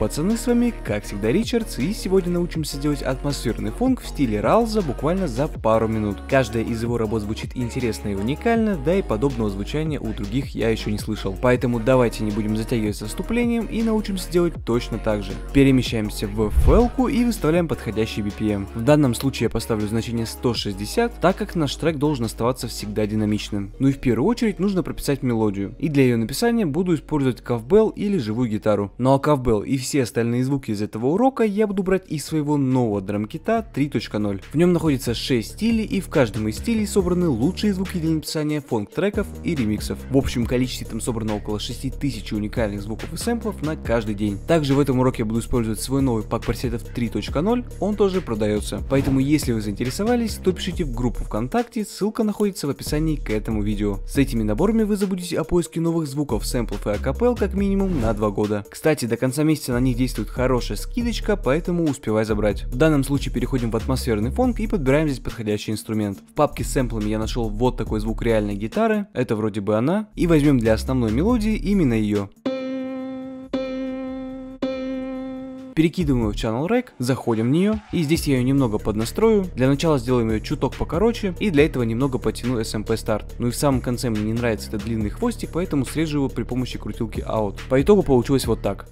Пацаны, с вами, как всегда, Ричардс, и сегодня научимся делать атмосферный фонг в стиле Ралза буквально за пару минут. Каждая из его работ звучит интересно и уникально, да и подобного звучания у других я еще не слышал. Поэтому давайте не будем затягивать с вступлением и научимся делать точно так же. Перемещаемся в фэлку и выставляем подходящий BPM. В данном случае я поставлю значение 160, так как наш трек должен оставаться всегда динамичным. Ну и в первую очередь нужно прописать мелодию. И для ее написания буду использовать ковбел или живую гитару. Ну а ковбел был и все остальные звуки из этого урока я буду брать из своего нового драмкита 3.0. В нем находится 6 стилей и в каждом из стилей собраны лучшие звуки для написания фонк-треков и ремиксов. В общем количестве там собрано около 6000 уникальных звуков и сэмплов на каждый день. Также в этом уроке я буду использовать свой новый пак пресетов 3.0, он тоже продается. Поэтому если вы заинтересовались, то пишите в группу ВКонтакте, ссылка находится в описании к этому видео. С этими наборами вы забудете о поиске новых звуков, сэмплов и акапел как минимум на 2 года. Кстати, до конца месяца них действует хорошая скидочка, поэтому успевай забрать. В данном случае переходим в атмосферный фонг и подбираем здесь подходящий инструмент. В папке с сэмплами я нашел вот такой звук реальной гитары, это вроде бы она, и возьмем для основной мелодии именно ее. перекидываем ее в Channel Rack, заходим в нее, и здесь я ее немного поднастрою. Для начала сделаем ее чуток покороче, и для этого немного потяну SMP Start. Ну и в самом конце мне не нравится этот длинный хвостик, поэтому срежу его при помощи крутилки Out. По итогу получилось вот так.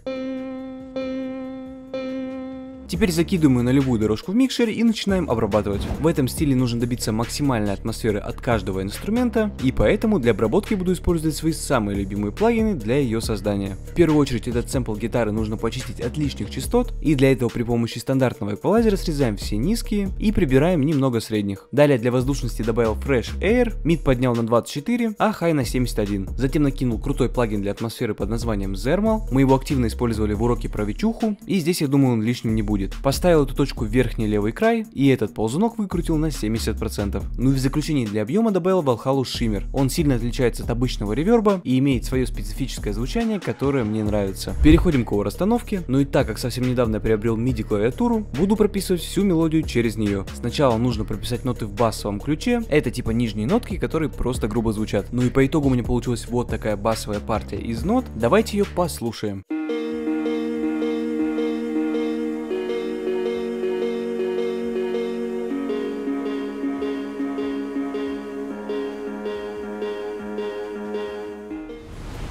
Теперь закидываем ее на любую дорожку в микшере и начинаем обрабатывать. В этом стиле нужно добиться максимальной атмосферы от каждого инструмента, и поэтому для обработки буду использовать свои самые любимые плагины для ее создания. В первую очередь этот сэмпл гитары нужно почистить от лишних частот, и для этого при помощи стандартного эквалайзера срезаем все низкие и прибираем немного средних. Далее для воздушности добавил Fresh Air, мид поднял на 24, а high на 71. Затем накинул крутой плагин для атмосферы под названием Thermal, мы его активно использовали в уроке про вечуху, и здесь я думаю он лишним не будет будет. Поставил эту точку в верхний левый край, и этот ползунок выкрутил на 70%. Ну и в заключение для объема добавил Valhalla Shimmer. Он сильно отличается от обычного реверба и имеет свое специфическое звучание, которое мне нравится. Переходим к его расстановке, ну и так как совсем недавно приобрел MIDI клавиатуру, буду прописывать всю мелодию через нее. Сначала нужно прописать ноты в басовом ключе, это типа нижние нотки, которые просто грубо звучат. Ну и по итогу у меня получилась вот такая басовая партия из нот, давайте ее послушаем.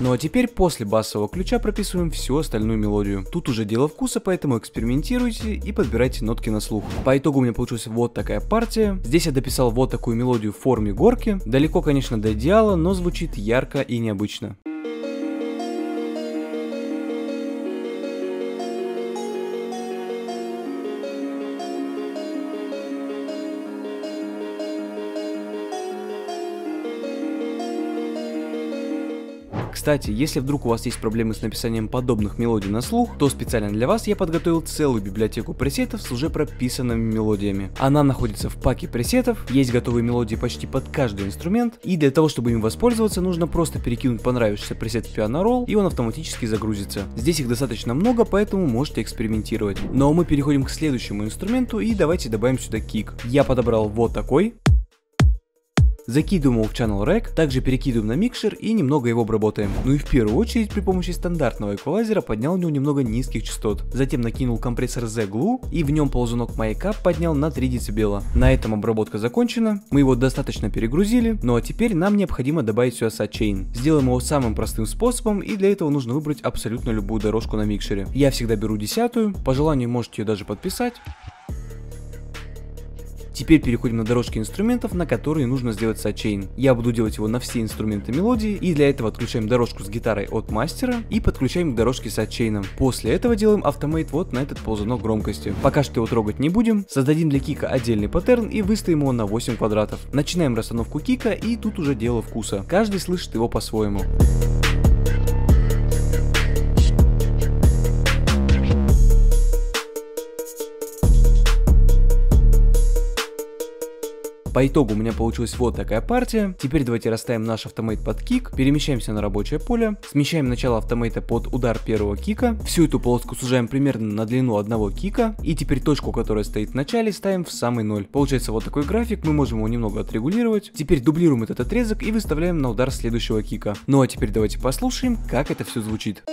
Ну а теперь после басового ключа прописываем всю остальную мелодию. Тут уже дело вкуса, поэтому экспериментируйте и подбирайте нотки на слух. По итогу у меня получилась вот такая партия. Здесь я дописал вот такую мелодию в форме горки. Далеко, конечно, до идеала, но звучит ярко и необычно. Кстати, если вдруг у вас есть проблемы с написанием подобных мелодий на слух, то специально для вас я подготовил целую библиотеку пресетов с уже прописанными мелодиями. Она находится в паке пресетов, есть готовые мелодии почти под каждый инструмент, и для того, чтобы им воспользоваться, нужно просто перекинуть понравившийся пресет в Piano Roll, и он автоматически загрузится. Здесь их достаточно много, поэтому можете экспериментировать. Но мы переходим к следующему инструменту, и давайте добавим сюда кик. Я подобрал вот такой, Закидываем его в Channel Rack, также перекидываем на микшер и немного его обработаем. Ну и в первую очередь при помощи стандартного эквалайзера поднял у него немного низких частот. Затем накинул компрессор Z Glue и в нем ползунок маяка поднял на 3 дБ. На этом обработка закончена, мы его достаточно перегрузили, ну а теперь нам необходимо добавить сюда Sidechain. Сделаем его самым простым способом и для этого нужно выбрать абсолютно любую дорожку на микшере. Я всегда беру десятую, по желанию можете ее даже подписать. Теперь переходим на дорожки инструментов, на которые нужно сделать сачейн. Я буду делать его на все инструменты мелодии, и для этого отключаем дорожку с гитарой от мастера и подключаем к дорожке сачейном. После этого делаем автомейт вот на этот ползунок громкости. Пока что его трогать не будем, создадим для кика отдельный паттерн и выставим его на 8 квадратов. Начинаем расстановку кика и тут уже дело вкуса. Каждый слышит его по-своему. По итогу у меня получилась вот такая партия. Теперь давайте расставим наш автомейт под кик, перемещаемся на рабочее поле, смещаем начало автомейта под удар первого кика, всю эту полоску сужаем примерно на длину одного кика, и теперь точку, которая стоит в начале, ставим в самый ноль. Получается вот такой график, мы можем его немного отрегулировать. Теперь дублируем этот отрезок и выставляем на удар следующего кика. Ну а теперь давайте послушаем, как это все звучит.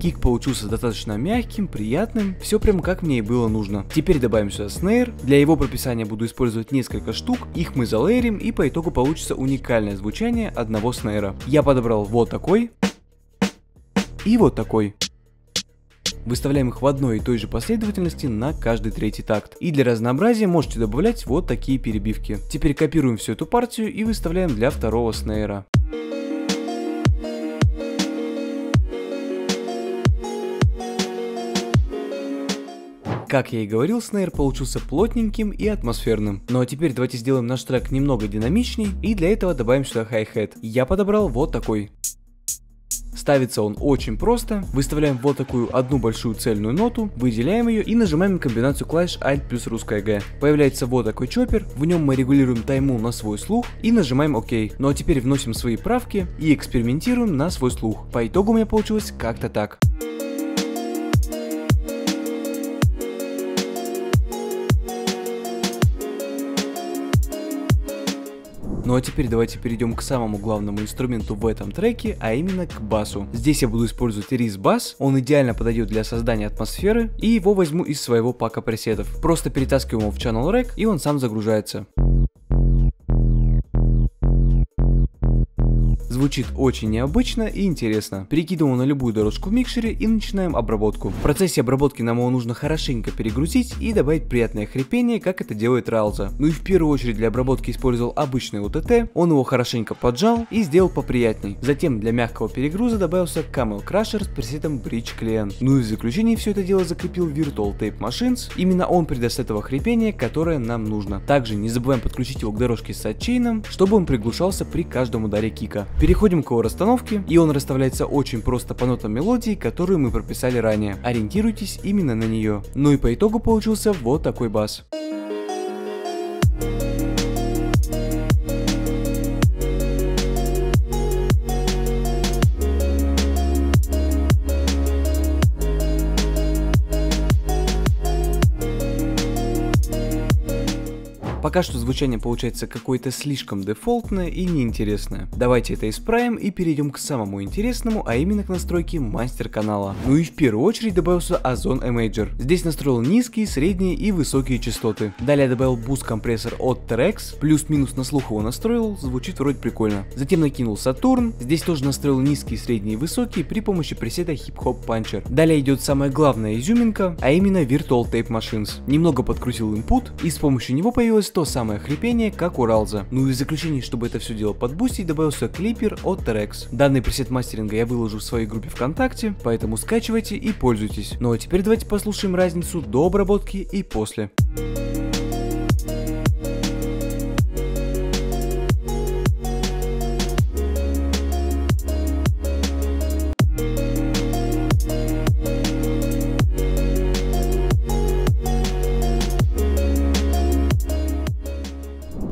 Кик получился достаточно мягким, приятным, все прям как мне и было нужно. Теперь добавим сюда снейр. Для его прописания буду использовать несколько штук, их мы залейрим и по итогу получится уникальное звучание одного снейра. Я подобрал вот такой и вот такой. Выставляем их в одной и той же последовательности на каждый третий такт. И для разнообразия можете добавлять вот такие перебивки. Теперь копируем всю эту партию и выставляем для второго снейра. Как я и говорил, снейр получился плотненьким и атмосферным. Ну а теперь давайте сделаем наш трек немного динамичней, и для этого добавим сюда хай-хет. Я подобрал вот такой. Ставится он очень просто. Выставляем вот такую одну большую цельную ноту, выделяем ее и нажимаем комбинацию клавиш Alt плюс русская G. Появляется вот такой чоппер, в нем мы регулируем тайму на свой слух и нажимаем ОК. Ну а теперь вносим свои правки и экспериментируем на свой слух. По итогу у меня получилось как-то так. Ну а теперь давайте перейдем к самому главному инструменту в этом треке, а именно к басу. Здесь я буду использовать рис бас, он идеально подойдет для создания атмосферы, и его возьму из своего пака пресетов. Просто перетаскиваем его в Channel Rack, и он сам загружается. Звучит очень необычно и интересно. Перекидываем на любую дорожку в микшере и начинаем обработку. В процессе обработки нам его нужно хорошенько перегрузить и добавить приятное хрипение, как это делает Ралза. Ну и в первую очередь для обработки использовал обычный UTT, он его хорошенько поджал и сделал поприятней. Затем для мягкого перегруза добавился Camel Crusher с пресетом Bridge Client. Ну и в заключение все это дело закрепил Virtual Tape Machines, именно он придаст этого хрипения, которое нам нужно. Также не забываем подключить его к дорожке с сатчейном, чтобы он приглушался при каждом ударе кика. Переходим к его расстановке, и он расставляется очень просто по нотам мелодии, которую мы прописали ранее. Ориентируйтесь именно на нее. Ну и по итогу получился вот такой бас. Пока что звучание получается какое-то слишком дефолтное и неинтересное. Давайте это исправим и перейдем к самому интересному, а именно к настройке мастер канала. Ну и в первую очередь добавился Ozone Imager. Здесь настроил низкие, средние и высокие частоты. Далее добавил bus compressor от T-RackS, плюс-минус на слух его настроил, звучит вроде прикольно. Затем накинул Saturn, здесь тоже настроил низкие, средние и высокие при помощи пресета Hip Hop Puncher. Далее идет самая главная изюминка, а именно Virtual Tape Machines. Немного подкрутил input и с помощью него появилась то самое хрипение, как у Ралза. Ну и в заключение, чтобы это все дело подбустить, добавился clipper от T-RackS. Данный пресет мастеринга я выложу в своей группе ВКонтакте, поэтому скачивайте и пользуйтесь. Ну а теперь давайте послушаем разницу до обработки и после.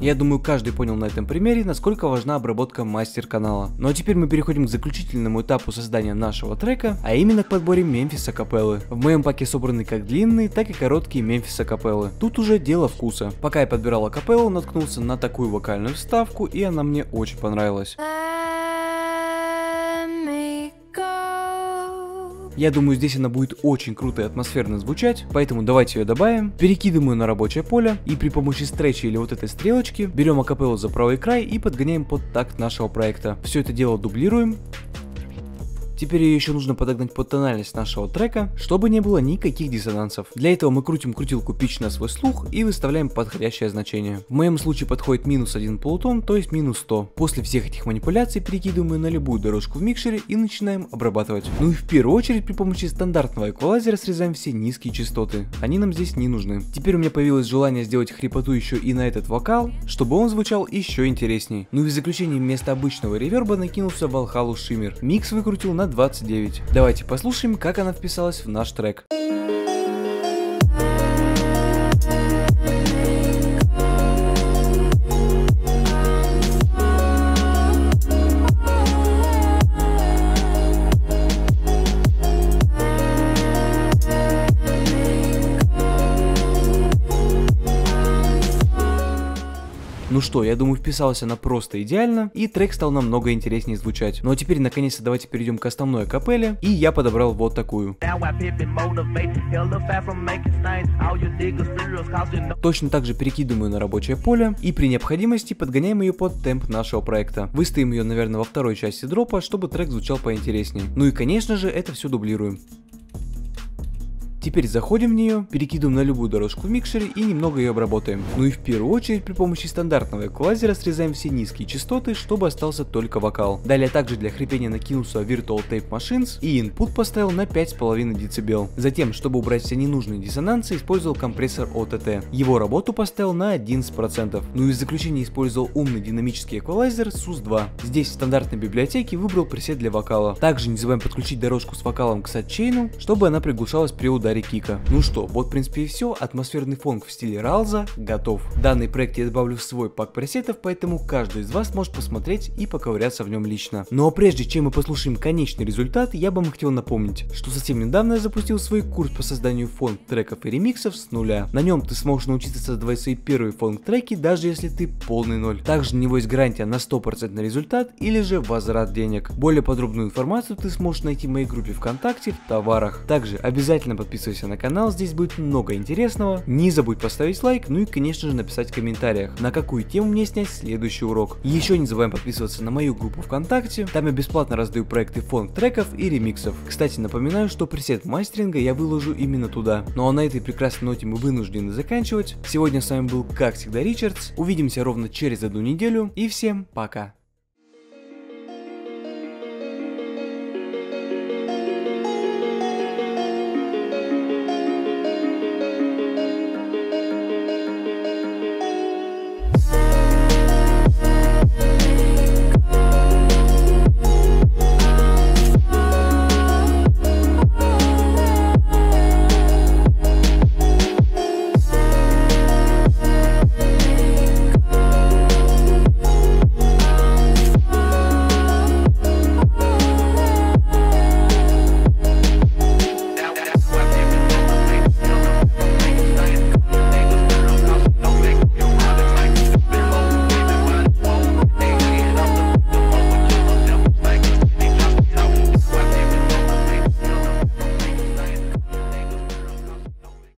Я думаю, каждый понял на этом примере, насколько важна обработка мастер-канала. Ну а теперь мы переходим к заключительному этапу создания нашего трека, а именно к подборе Мемфиса капеллы. В моем паке собраны как длинные, так и короткие Мемфиса капеллы. Тут уже дело вкуса. Пока я подбирал капеллу, наткнулся на такую вокальную вставку, и она мне очень понравилась. Я думаю, здесь она будет очень круто и атмосферно звучать, поэтому давайте ее добавим, перекидываем ее на рабочее поле и при помощи стреча или вот этой стрелочки берем акапеллу за правый край и подгоняем под такт нашего проекта. Все это дело дублируем Теперь ее еще нужно подогнать под тональность нашего трека, чтобы не было никаких диссонансов. Для этого мы крутим крутилку pitch на свой слух и выставляем подходящее значение. В моем случае подходит минус 1 полутон, то есть минус 100. После всех этих манипуляций перекидываем ее на любую дорожку в микшере и начинаем обрабатывать. Ну и в первую очередь при помощи стандартного эквалайзера срезаем все низкие частоты. Они нам здесь не нужны. Теперь у меня появилось желание сделать хрипоту еще и на этот вокал, чтобы он звучал еще интересней. Ну и в заключение вместо обычного реверба накинулся Valhalla Shimmer. Микс выкрутил на 29. Давайте послушаем, как она вписалась в наш трек. Что, я думаю вписалась она просто идеально, и трек стал намного интереснее звучать. Ну а теперь наконец-то давайте перейдем к основной капелле, и я подобрал вот такую. Точно так же перекидываем ее на рабочее поле, и при необходимости подгоняем ее под темп нашего проекта. Выставим ее, наверное, во второй части дропа, чтобы трек звучал поинтереснее. Ну и конечно же это все дублируем. Теперь заходим в нее, перекидываем на любую дорожку в микшере и немного ее обработаем. Ну и в первую очередь при помощи стандартного эквалайзера срезаем все низкие частоты, чтобы остался только вокал. Далее также для хрипения накинулся Virtual Tape Machines и input поставил на 5,5 дБ. Затем, чтобы убрать все ненужные диссонансы, использовал компрессор OTT. Его работу поставил на 11%. Ну и в заключение использовал умный динамический эквалайзер SUS2. Здесь в стандартной библиотеке выбрал пресет для вокала. Также не забываем подключить дорожку с вокалом к сатчейну, чтобы она приглушалась при ударе ударе кика. Ну что, вот в принципе и все, атмосферный фонг в стиле Ралза готов. Данный проект я добавлю в свой пак пресетов, поэтому каждый из вас может посмотреть и поковыряться в нем лично. Но ну а прежде чем мы послушаем конечный результат, я бы вам хотел напомнить, что совсем недавно я запустил свой курс по созданию фонг треков и ремиксов с нуля. На нем ты сможешь научиться создавать свои первые фонг треки, даже если ты полный ноль. Также на него есть гарантия на 100% на результат или же возврат денег. Более подробную информацию ты сможешь найти в моей группе ВКонтакте в товарах. Также обязательно подписывайся подписывайся на канал, здесь будет много интересного. Не забудь поставить лайк, ну и конечно же написать в комментариях, на какую тему мне снять следующий урок. Еще не забываем подписываться на мою группу ВКонтакте, там я бесплатно раздаю проекты фон треков и ремиксов. Кстати, напоминаю, что пресет мастеринга я выложу именно туда. Ну а на этой прекрасной ноте мы вынуждены заканчивать. Сегодня с вами был как всегда Ричардс, увидимся ровно через одну неделю и всем пока.